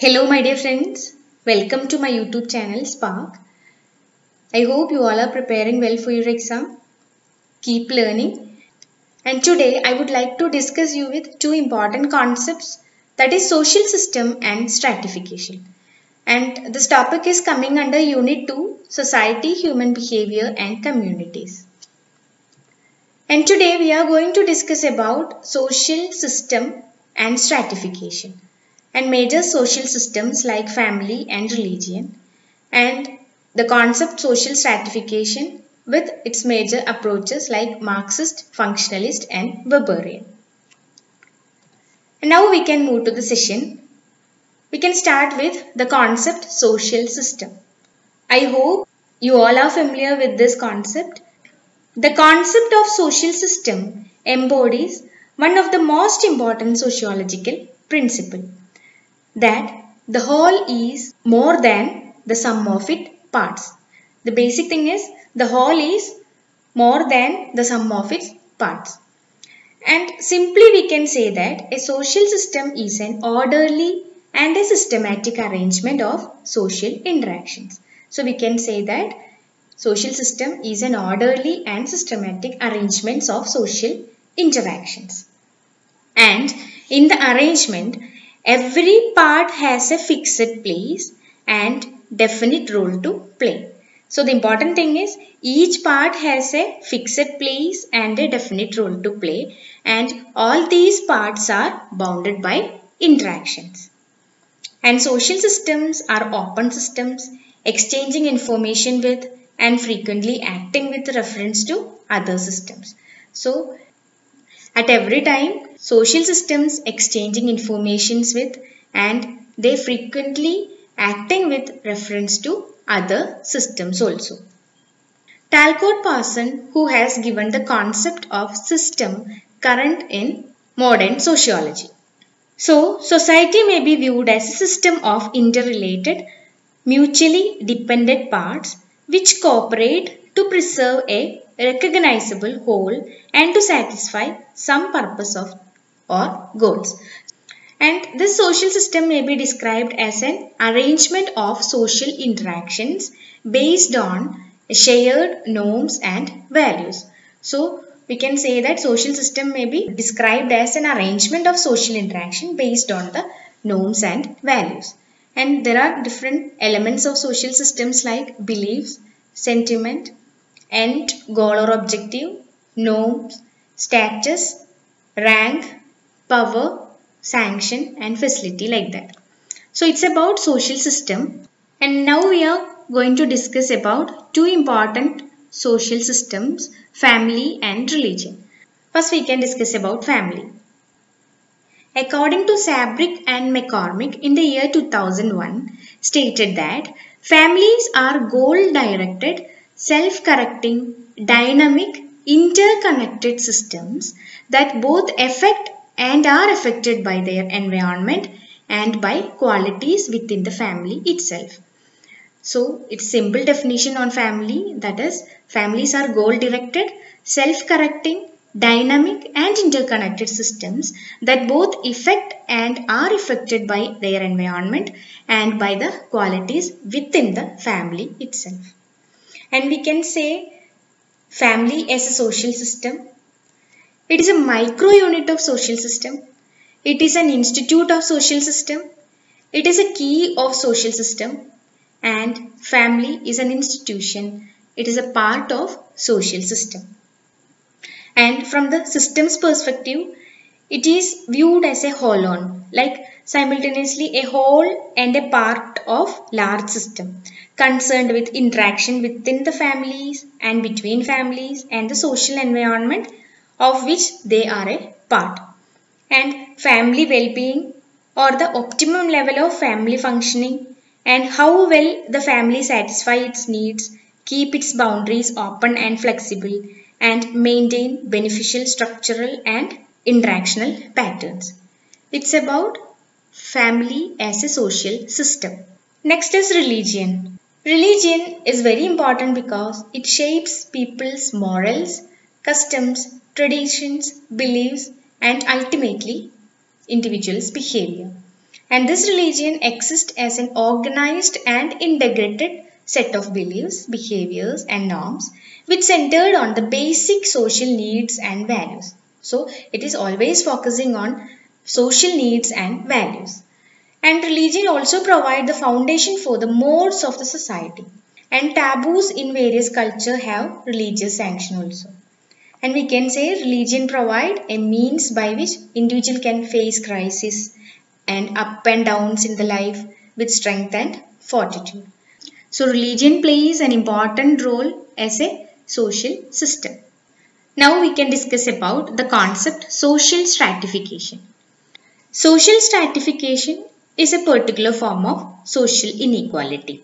Hello, my dear friends. Welcome to my YouTube channel Spark. I hope you all are preparing well for your exam. Keep learning. And today I would like to discuss you with two important concepts that is social system and stratification. And this topic is coming under Unit 2 Society, Human Behavior and Communities. And today we are going to discuss about social system and stratification and major social systems like family and religion and the concept social stratification with its major approaches like Marxist, functionalist and Weberian. And now we can move to the session. We can start with the concept social system. I hope you all are familiar with this concept. The concept of social system embodies one of the most important sociological principle that the whole is more than the sum of its parts. The basic thing is the whole is more than the sum of its parts. And simply we can say that a social system is an orderly and a systematic arrangement of social interactions. So we can say that social system is an orderly and systematic arrangements of social interactions. And in the arrangement, Every part has a fixed place and definite role to play. So the important thing is each part has a fixed place and a definite role to play and all these parts are bounded by interactions. And social systems are open systems exchanging information with and frequently acting with reference to other systems. So at every time social systems exchanging informations with and they frequently acting with reference to other systems also. Talcott Parson who has given the concept of system current in modern sociology. So, society may be viewed as a system of interrelated, mutually dependent parts which cooperate to preserve a recognizable whole and to satisfy some purpose of or goals. And this social system may be described as an arrangement of social interactions based on shared norms and values. So, we can say that social system may be described as an arrangement of social interaction based on the norms and values. And there are different elements of social systems like beliefs, sentiment, end, goal or objective, norms, status, rank, power, sanction and facility like that. So it's about social system and now we are going to discuss about two important social systems, family and religion. First we can discuss about family. According to Sabrick and McCormick in the year 2001 stated that families are goal-directed, self-correcting, dynamic, interconnected systems that both affect and are affected by their environment and by qualities within the family itself. So, its simple definition on family that is families are goal directed, self-correcting, dynamic and interconnected systems that both affect and are affected by their environment and by the qualities within the family itself. And we can say family as a social system it is a micro unit of social system. It is an institute of social system. It is a key of social system. And family is an institution. It is a part of social system. And from the system's perspective, it is viewed as a whole on, like simultaneously a whole and a part of large system concerned with interaction within the families and between families and the social environment of which they are a part. And family well-being or the optimum level of family functioning and how well the family satisfy its needs, keep its boundaries open and flexible and maintain beneficial structural and interactional patterns. It's about family as a social system. Next is religion. Religion is very important because it shapes people's morals, customs, traditions, beliefs and ultimately individual's behavior. And this religion exists as an organized and integrated set of beliefs, behaviors and norms which centered on the basic social needs and values. So it is always focusing on social needs and values. And religion also provide the foundation for the modes of the society. And taboos in various culture have religious sanction also. And we can say religion provide a means by which individual can face crisis and up and downs in the life with strength and fortitude. So religion plays an important role as a social system. Now we can discuss about the concept social stratification. Social stratification is a particular form of social inequality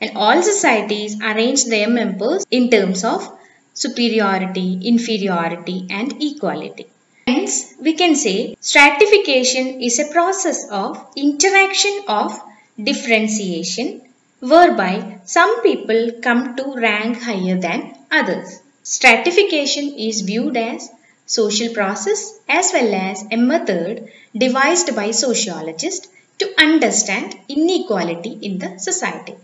and all societies arrange their members in terms of superiority, inferiority and equality. Hence, we can say stratification is a process of interaction of differentiation whereby some people come to rank higher than others. Stratification is viewed as social process as well as a method devised by sociologists to understand inequality in the society.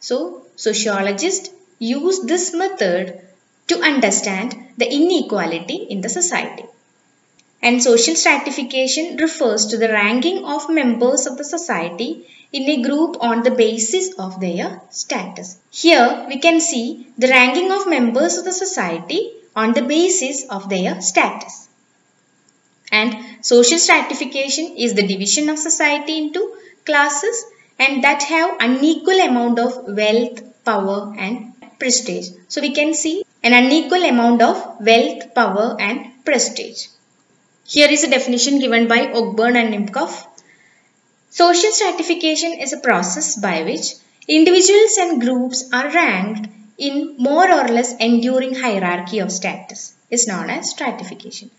So, sociologists use this method to understand the inequality in the society. And social stratification refers to the ranking of members of the society in a group on the basis of their status. Here we can see the ranking of members of the society on the basis of their status. And social stratification is the division of society into classes and that have unequal amount of wealth, power and prestige. So we can see an unequal amount of wealth, power and prestige. Here is a definition given by Ogburn and Nimkoff. Social stratification is a process by which individuals and groups are ranked in more or less enduring hierarchy of status is known as stratification.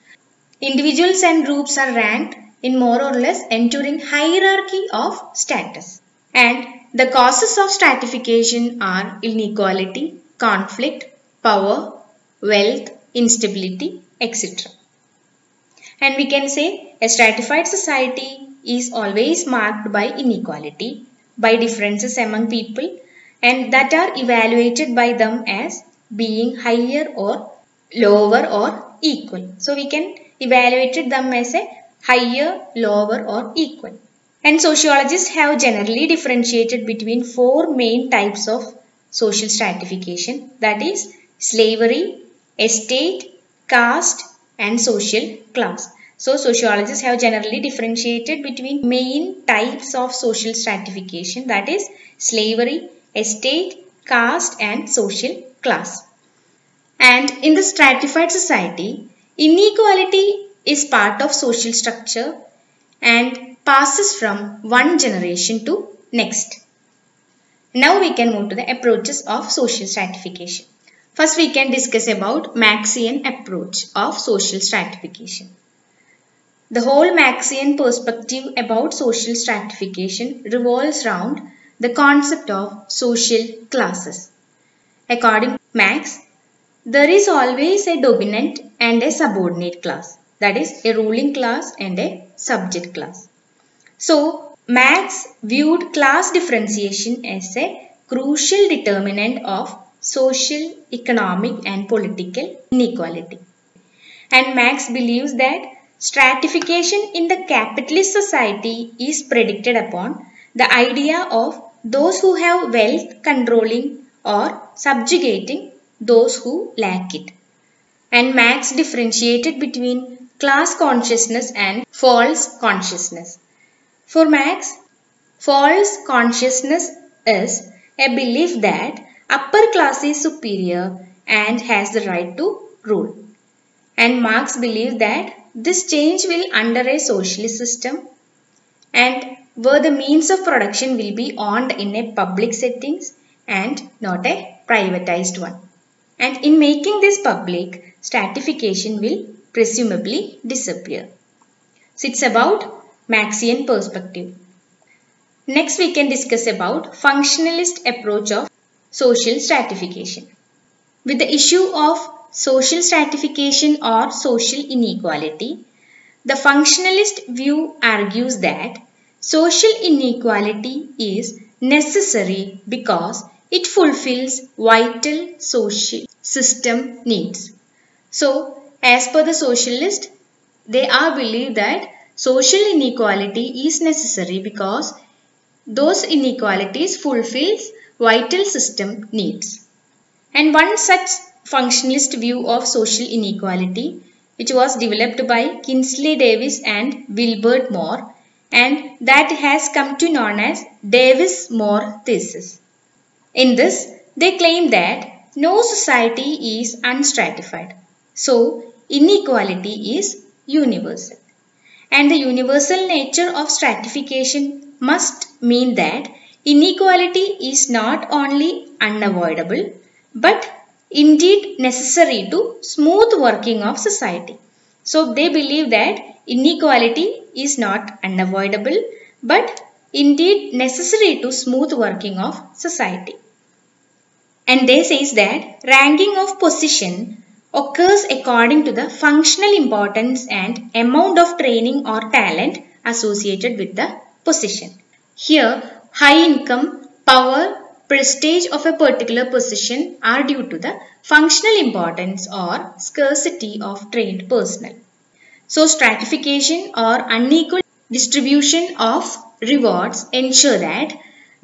Individuals and groups are ranked in more or less enduring hierarchy of status. And the causes of stratification are inequality, conflict, power, wealth, instability, etc. And we can say a stratified society is always marked by inequality, by differences among people and that are evaluated by them as being higher or lower or equal. So we can evaluate them as a higher, lower or equal. And sociologists have generally differentiated between four main types of social stratification that is slavery, estate, caste and social class. So sociologists have generally differentiated between main types of social stratification that is slavery, estate, caste and social class. And in the stratified society, inequality is part of social structure and passes from one generation to next. Now we can move to the approaches of social stratification. First we can discuss about Marxian approach of social stratification. The whole Marxian perspective about social stratification revolves around the concept of social classes. According to Marx, there is always a dominant and a subordinate class. That is a ruling class and a subject class. So, Marx viewed class differentiation as a crucial determinant of social, economic and political inequality. And Marx believes that stratification in the capitalist society is predicted upon the idea of those who have wealth controlling or subjugating those who lack it. And Marx differentiated between class consciousness and false consciousness. For Marx, false consciousness is a belief that upper class is superior and has the right to rule. And Marx believes that this change will under a socialist system and where the means of production will be owned in a public settings and not a privatized one. And in making this public, stratification will presumably disappear. So it's about Marxian perspective. Next we can discuss about functionalist approach of social stratification. With the issue of social stratification or social inequality, the functionalist view argues that social inequality is necessary because it fulfills vital social system needs. So, as per the socialist, they are believe that social inequality is necessary because those inequalities fulfills vital system needs. And one such functionalist view of social inequality which was developed by Kingsley Davis and Wilbert Moore and that has come to known as Davis-Moore thesis. In this, they claim that no society is unstratified. So, inequality is universal. And the universal nature of stratification must mean that inequality is not only unavoidable but indeed necessary to smooth working of society. So they believe that inequality is not unavoidable but indeed necessary to smooth working of society. And they says that ranking of position occurs according to the functional importance and amount of training or talent associated with the position. Here, high income, power, prestige of a particular position are due to the functional importance or scarcity of trained personnel. So, stratification or unequal distribution of rewards ensure that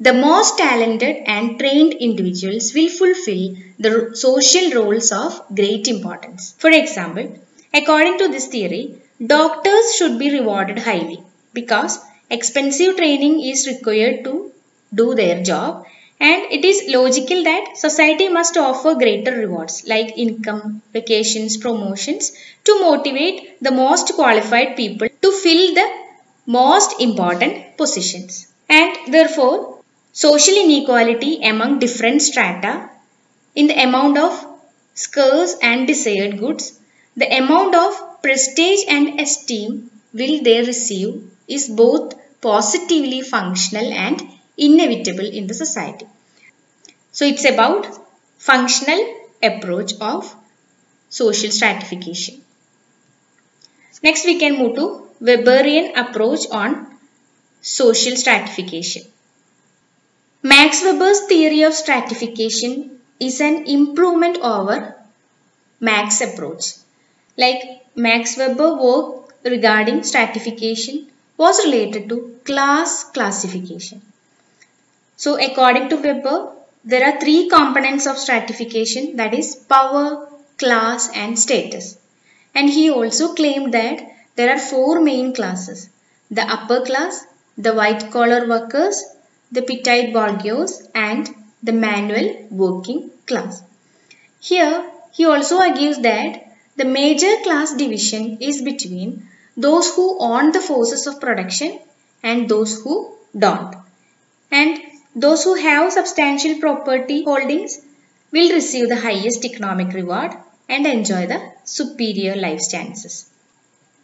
the most talented and trained individuals will fulfill the social roles of great importance. For example, according to this theory, doctors should be rewarded highly because expensive training is required to do their job and it is logical that society must offer greater rewards like income, vacations, promotions to motivate the most qualified people to fill the most important positions. And therefore, social inequality among different strata in the amount of scarce and desired goods, the amount of prestige and esteem will they receive is both positively functional and inevitable in the society. So it's about functional approach of social stratification. Next we can move to Weberian approach on social stratification. Max Weber's theory of stratification is an improvement over Max approach. Like Max Weber work regarding stratification was related to class classification. So according to Weber, there are three components of stratification that is power, class and status. And he also claimed that there are four main classes. The upper class, the white collar workers, the petite bourgeois and the manual working class. Here he also argues that the major class division is between those who own the forces of production and those who don't. And those who have substantial property holdings will receive the highest economic reward and enjoy the superior life chances.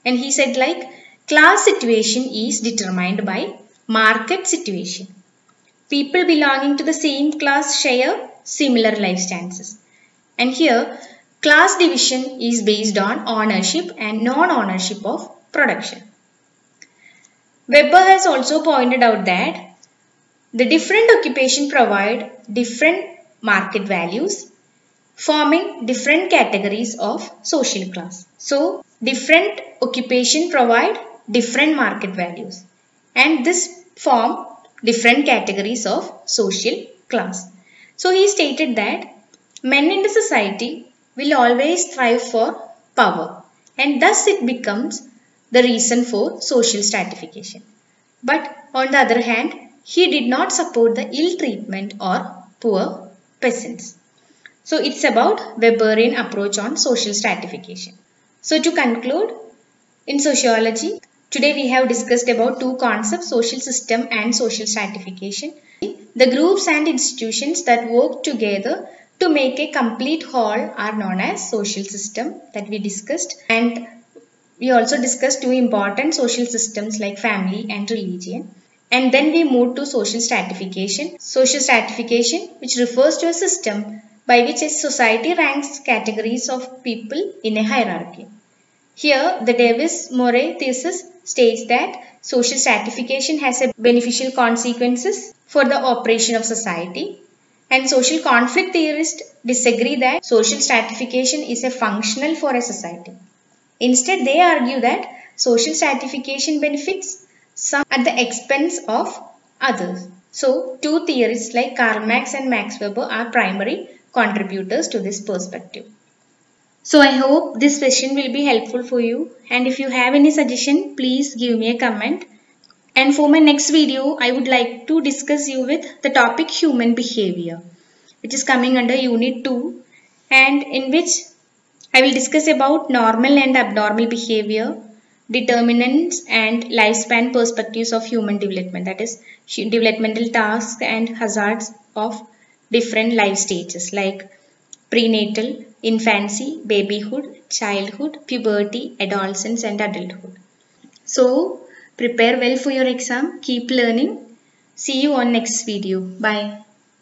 And he said like class situation is determined by market situation. People belonging to the same class share similar life chances. And here class division is based on ownership and non-ownership of production. Weber has also pointed out that the different occupation provide different market values forming different categories of social class. So, different occupation provide different market values and this form different categories of social class. So, he stated that men in the society will always strive for power and thus it becomes the reason for social stratification. But on the other hand, he did not support the ill treatment or poor peasants. So it's about Weberian approach on social stratification. So to conclude, in sociology, today we have discussed about two concepts, social system and social stratification. The groups and institutions that work together to make a complete whole are known as social system that we discussed and we also discussed two important social systems like family and religion. And then we move to social stratification. Social stratification which refers to a system by which a society ranks categories of people in a hierarchy. Here, the Davis-Moore thesis states that social stratification has a beneficial consequences for the operation of society. And social conflict theorists disagree that social stratification is a functional for a society. Instead, they argue that social stratification benefits some at the expense of others. So, two theorists like Karl Marx and Max Weber are primary contributors to this perspective. So I hope this session will be helpful for you and if you have any suggestion please give me a comment. And for my next video I would like to discuss you with the topic human behavior which is coming under unit 2 and in which I will discuss about normal and abnormal behavior, determinants and lifespan perspectives of human development that is developmental tasks and hazards of different life stages like prenatal, infancy, babyhood, childhood, puberty, adolescence and adulthood. So prepare well for your exam. Keep learning. See you on next video. Bye.